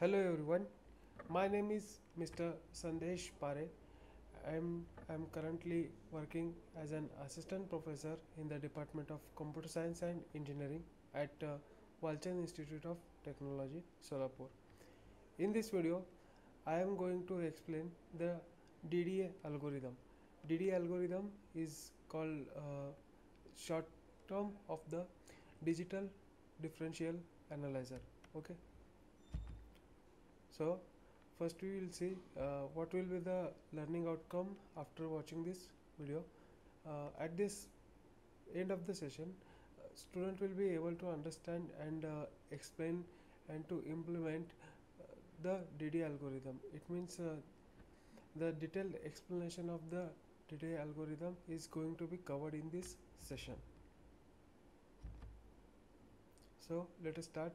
Hello everyone, my name is Mr. Sandesh Pare. I'm, I'm currently working as an assistant professor in the Department of Computer Science and Engineering at uh, Institute of Technology, Solapur. In this video, I am going to explain the DDA algorithm. DDA algorithm is called uh, short term of the digital differential analyzer. Okay so first we will see uh, what will be the learning outcome after watching this video. Uh, at this end of the session uh, student will be able to understand and uh, explain and to implement uh, the DD algorithm. It means the detailed explanation of the DD algorithm is going to be covered in this session. So let us start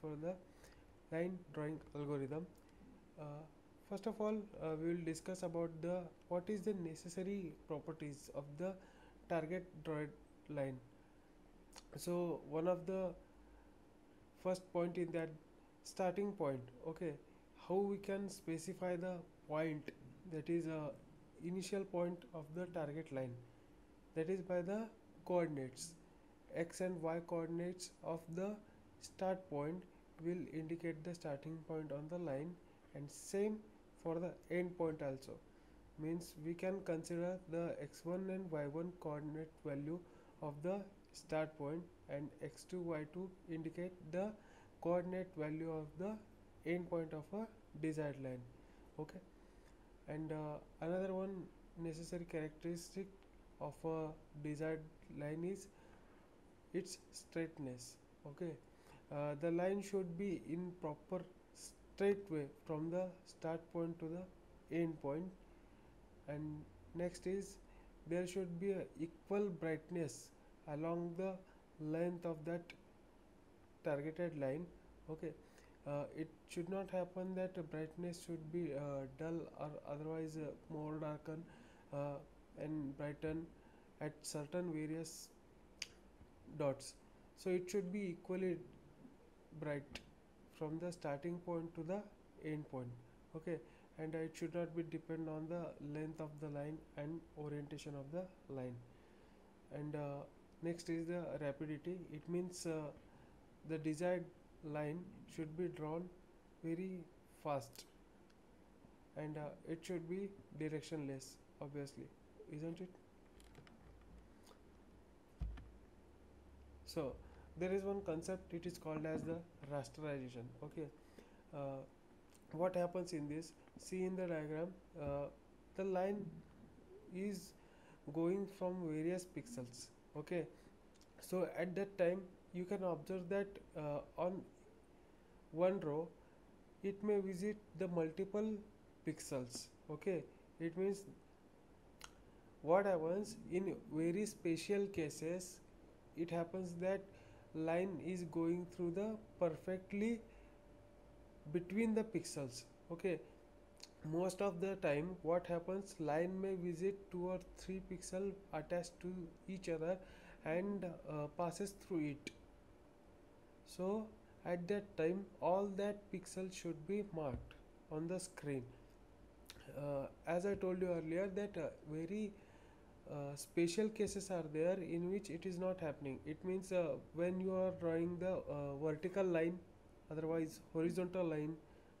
for the line drawing algorithm. Uh, first of all uh, we will discuss about the what is the necessary properties of the target drawn line. So one of the first point in that starting point okay how we can specify the point that is a initial point of the target line. That is by the coordinates x and y coordinates of the start point will indicate the starting point on the line and same for the end point also. Means we can consider the x1 and y1 coordinate value of the start point and x2 y2 indicate the coordinate value of the end point of a desired line. Okay? And uh, another one necessary characteristic of a desired line is its straightness. Okay uh, the line should be in proper straight way from the start point to the end point. And next is there should be a equal brightness along the length of that targeted line. Okay. Uh, it should not happen that brightness should be uh, dull or otherwise uh, more darken uh, and brighten at certain various dots. So it should be equally bright from the starting point to the end point okay? And it should not be depend on the length of the line and orientation of the line. And uh, next is the rapidity. It means uh, the desired line should be drawn very fast and uh, it should be directionless obviously isn't it? So there is one concept it is called as the rasterization okay? Uh, what happens in this? See in the diagram uh, the line is going from various pixels okay? So at that time you can observe that uh, on one row it may visit the multiple pixels okay? It means what happens in very special cases it happens that line is going through the perfectly between the pixels okay? Most of the time what happens line may visit two or three pixel attached to each other and uh, passes through it. So at that time all that pixel should be marked on the screen. Uh, as i told you earlier that uh, very uh, special cases are there in which it is not happening. It means uh, when you are drawing the uh, vertical line otherwise horizontal line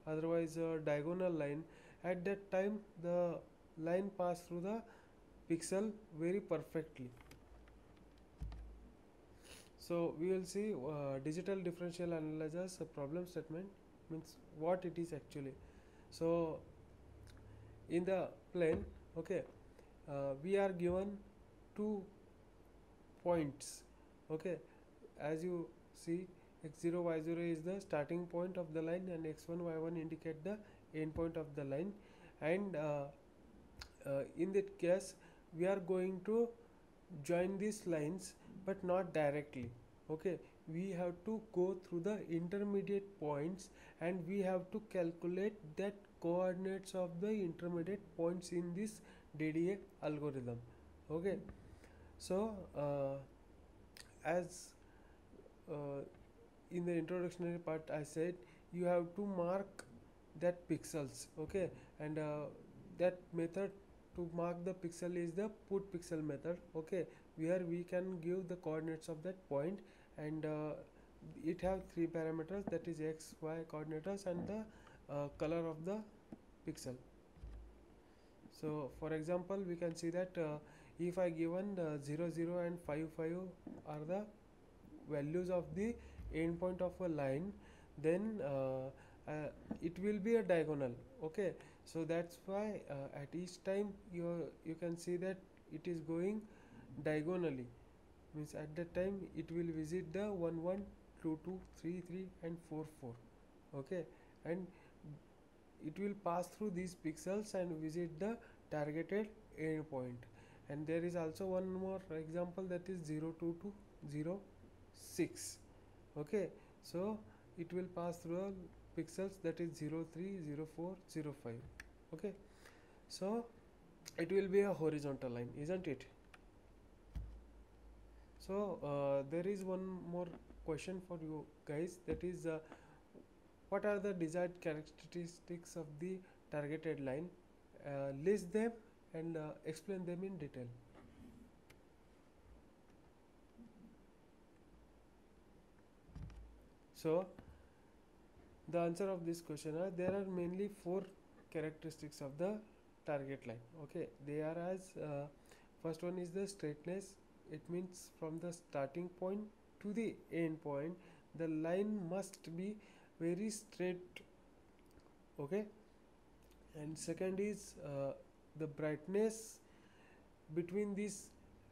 otherwise uh, diagonal line at that time the line pass through the pixel very perfectly. So we will see uh, digital differential analyzers problem statement means what it is actually. So in the plane okay uh, we are given two points okay? As you see x0 y0 is the starting point of the line and x1 y1 indicate the end point of the line. And uh, uh, in that case we are going to join these lines but not directly okay? We have to go through the intermediate points and we have to calculate that coordinates of the intermediate points in this DDA algorithm. Okay? So uh, as uh, in the introductory part I said you have to mark that pixels. Okay? And uh, that method to mark the pixel is the put pixel method. Okay? Where we can give the coordinates of that point and uh, it have three parameters. That is x y coordinates and the uh, color of the pixel so for example we can see that uh, if I given uh, 0 0 and 5 5 are the values of the endpoint of a line then uh, uh, it will be a diagonal okay? So that's why uh, at each time you you can see that it is going diagonally. Means at that time it will visit the 1 1 2 2 3 3 and 4 4 okay? And it will pass through these pixels and visit the targeted endpoint. And there is also one more example that is 0 2 to 0 6 okay so it will pass through pixels that is 0 3 0 4 0 5 okay so it will be a horizontal line isn't it? So uh, there is one more question for you guys that is uh, what are the desired characteristics of the targeted line? Uh, list them and uh, explain them in detail. So the answer of this question are there are mainly four characteristics of the target line okay? They are as uh, first one is the straightness. It means from the starting point to the end point the line must be very straight okay? And second is uh, the brightness between this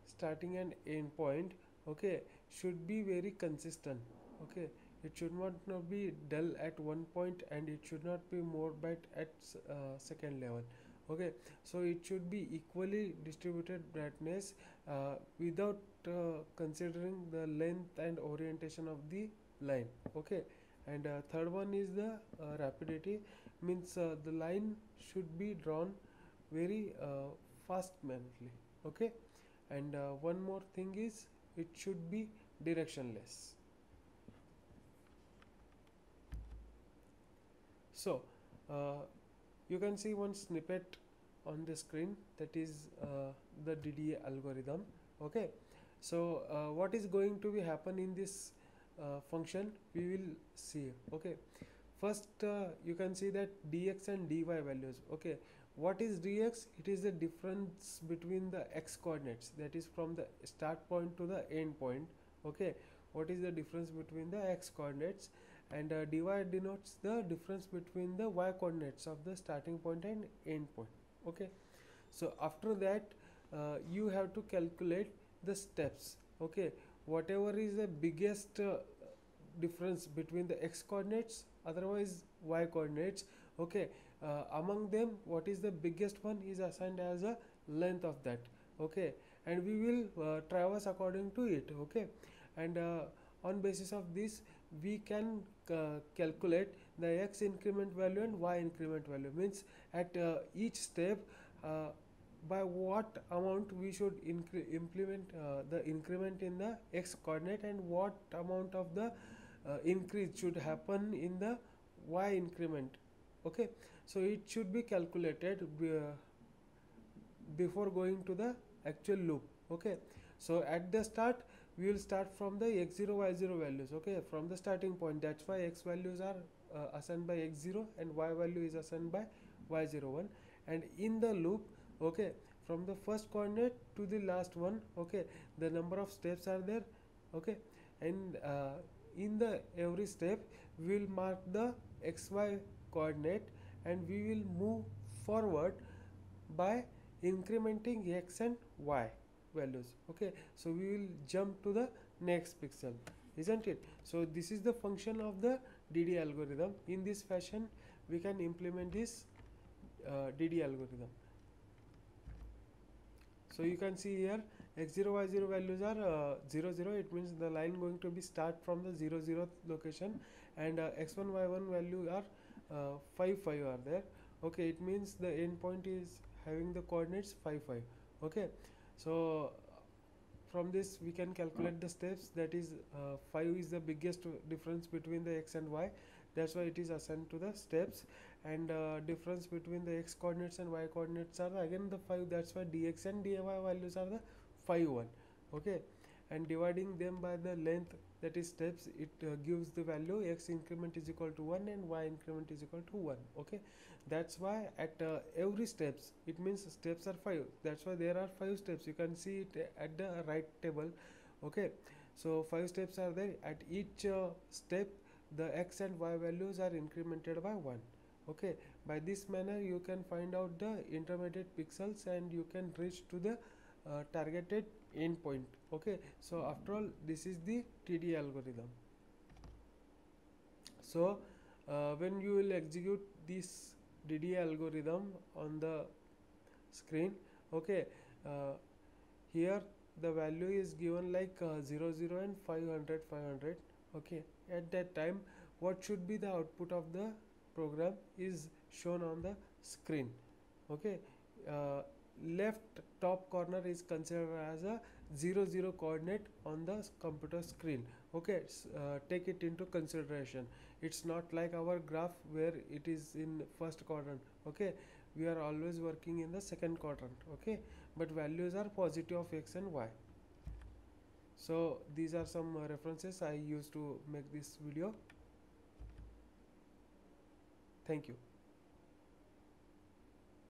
starting and end point okay should be very consistent okay? It should not, not be dull at one point and it should not be more bright at uh, second level okay? So it should be equally distributed brightness uh, without uh, considering the length and orientation of the line okay and uh, third one is the uh, rapidity. Means uh, the line should be drawn very uh, fast mannerly okay? And uh, one more thing is it should be directionless. So uh, you can see one snippet on the screen that is the DDA algorithm okay? So what is going to be happen in this uh, function we will see okay? First uh, you can see that dx and dy values okay? What is dx? It is the difference between the x coordinates that is from the start point to the end point okay? What is the difference between the x coordinates? And uh, dy denotes the difference between the y coordinates of the starting point and end point okay? So after that uh, you have to calculate the steps okay whatever is the biggest uh, difference between the x coordinates otherwise y coordinates okay uh, among them what is the biggest one is assigned as a length of that okay and we will uh, traverse according to it okay and uh, on basis of this we can uh, calculate the x increment value and y increment value means at uh, each step by what amount we should implement uh, the increment in the x coordinate and what amount of the uh, increase should happen in the y increment okay? So it should be calculated uh, before going to the actual loop okay? So at the start we will start from the x0 y0 values okay? From the starting point that's why x values are uh, assigned by x0 and y value is assigned by y01 and in the loop okay. From the first coordinate to the last one okay the number of steps are there okay. And uh, in the every step we will mark the xy coordinate and we will move forward by incrementing x and y values okay. So we will jump to the next pixel isn't it? So this is the function of the DD algorithm. In this fashion we can implement this uh, DD algorithm so you can see here x0 y0 values are uh, 0 0 it means the line going to be start from the 0 0 location and uh, x1 y1 value are uh, 5 5 are there. Okay it means the endpoint is having the coordinates 5 5 okay so from this we can calculate the steps. That is uh, 5 is the biggest difference between the x and y. That's why it is assigned to the steps and uh, difference between the x coordinates and y coordinates are again the 5 that's why dx and dy values are the 5 1 okay? And dividing them by the length that is steps it uh, gives the value x increment is equal to 1 and y increment is equal to 1 okay? That's why at uh, every steps it means steps are 5 that's why there are 5 steps you can see it at the right table okay? So 5 steps are there at each uh, step the x and y values are incremented by 1 okay by this manner you can find out the intermediate pixels and you can reach to the uh, targeted endpoint. Okay so after all this is the td algorithm. So uh, when you will execute this DDA algorithm on the screen okay uh, here the value is given like uh, 0 0 and 500 500 okay. At that time what should be the output of the program is shown on the screen. Okay? Uh, left top corner is considered as a 0 0 coordinate on the computer screen. Okay? Uh, take it into consideration. It's not like our graph where it is in first quadrant. Okay? We are always working in the second quadrant. Okay? But values are positive of x and y. So these are some references i used to make this video thank you